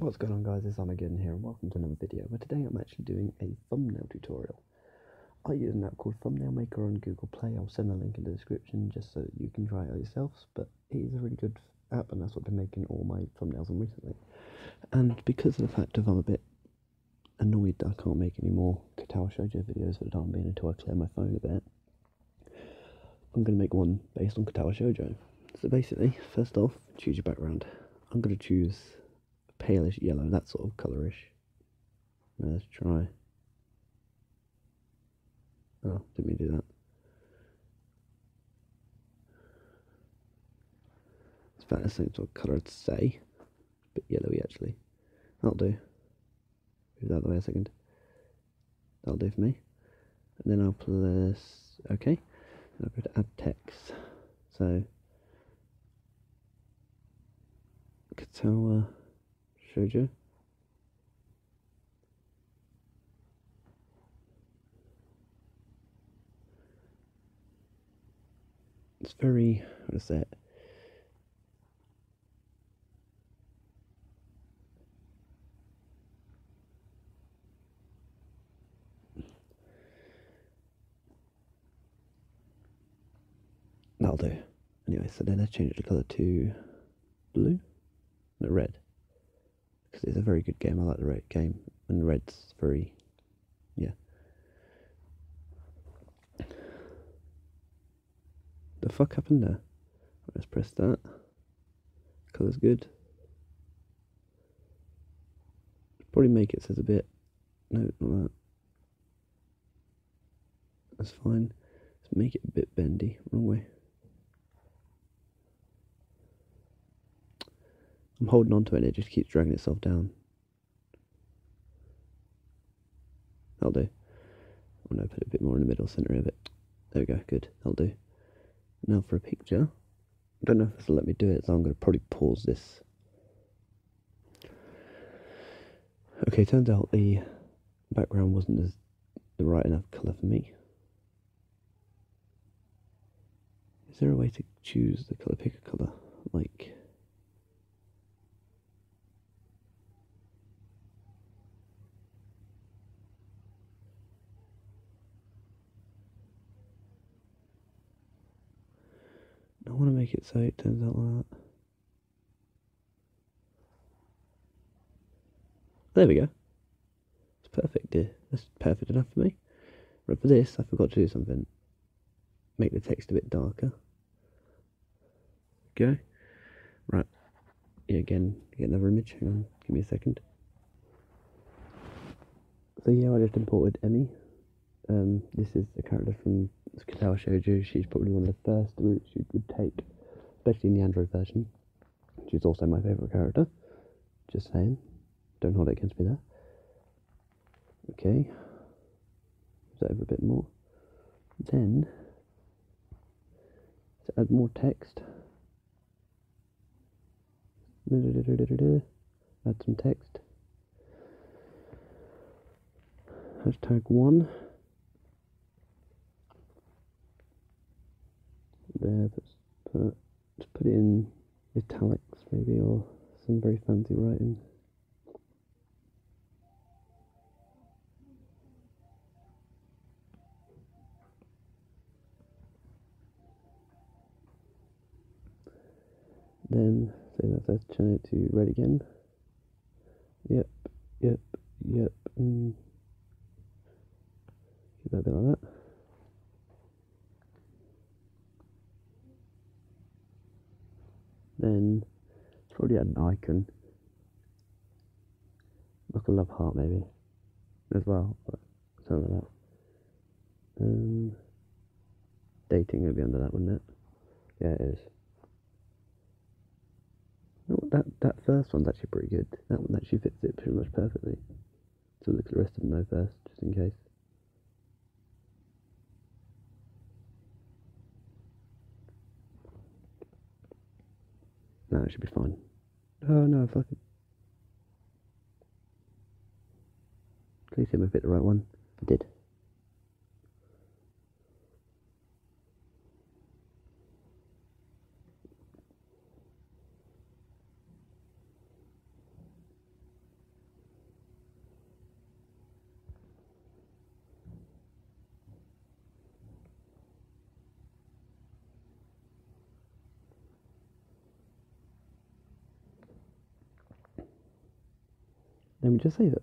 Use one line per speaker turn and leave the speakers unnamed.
What's going on guys, it's Armageddon here and welcome to another video where today I'm actually doing a thumbnail tutorial. I use an app called Thumbnail Maker on Google Play, I'll send a link in the description just so that you can try it out yourselves, but it is a really good app and that's what I've been making all my thumbnails on recently. And because of the fact of I'm a bit annoyed that I can't make any more Katawa Shoujo videos for the time being until I clear my phone a bit, I'm going to make one based on Katawa Shoujo. So basically, first off, choose your background. I'm going to choose palish yellow, that sort of colourish. Let's try. Oh, didn't mean to do that. It's about the same sort of colour, I'd say. A bit yellowy, actually. That'll do. Move that way a second. That'll do for me. And then I'll press OK. And I'll go to add text. So, Katawa Shoujo. It's very, what is that? That'll do. Anyway, so then I change the colour to blue, no red because it's a very good game. I like the red game, and red's very, yeah. The fuck happened there? Let's press that. Color's good. Probably make it says a bit. No, not that. That's fine. Let's make it a bit bendy. Wrong way. I'm holding on to it and it just keeps dragging itself down. That'll do. I'm to put a bit more in the middle centre of it. There we go, good, that'll do. Now for a picture. I don't know if this will let me do it, so I'm going to probably pause this. Okay, turns out the background wasn't as the right enough colour for me. Is there a way to choose the colour, pick a colour? Like, want to make it so it turns out like that. There we go. It's perfect, dear. That's perfect enough for me. But for this, I forgot to do something. Make the text a bit darker. Go. Right. Yeah, again, get another image. Hang on, give me a second. So yeah, I just imported Emi. Um, this is a character from Katawa Shoujo. She's probably one of the first routes you would take, especially in the Android version. She's also my favourite character. Just saying. Don't hold it against me there. Okay. Is that ever a bit more? Then, let's add more text. Add some text. Hashtag 1. Maybe or some very fancy writing. Then say that turn it to red again. Yep, yep, yep. Mm. Keep that bit like that. Then probably an icon. Like a love heart maybe. As well. Something like that. Um, dating would be under that, wouldn't it? Yeah it is. that that first one's actually pretty good. That one actually fits it pretty much perfectly. So look at the rest of them though first, just in case. No, it should be fine. Oh no, fucking. Please tell me I picked the right one. I did. Let me just save it.